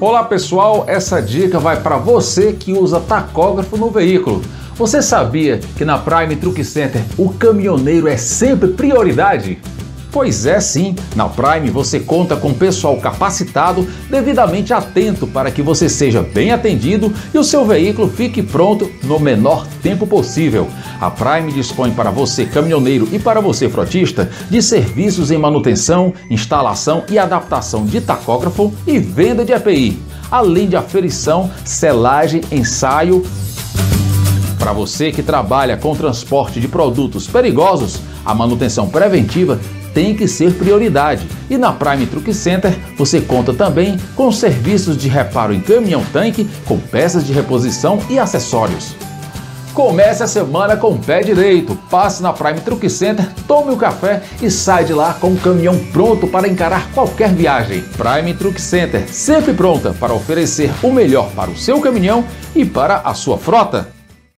Olá pessoal, essa dica vai para você que usa tacógrafo no veículo. Você sabia que na Prime Truck Center o caminhoneiro é sempre prioridade? Pois é, sim. Na Prime você conta com pessoal capacitado, devidamente atento para que você seja bem atendido e o seu veículo fique pronto no menor tempo possível. A Prime dispõe para você caminhoneiro e para você frotista de serviços em manutenção, instalação e adaptação de tacógrafo e venda de API, além de aferição, selagem, ensaio, para você que trabalha com transporte de produtos perigosos, a manutenção preventiva tem que ser prioridade. E na Prime Truck Center você conta também com serviços de reparo em caminhão-tanque, com peças de reposição e acessórios. Comece a semana com o pé direito. Passe na Prime Truck Center, tome o café e sai de lá com o caminhão pronto para encarar qualquer viagem. Prime Truck Center, sempre pronta para oferecer o melhor para o seu caminhão e para a sua frota.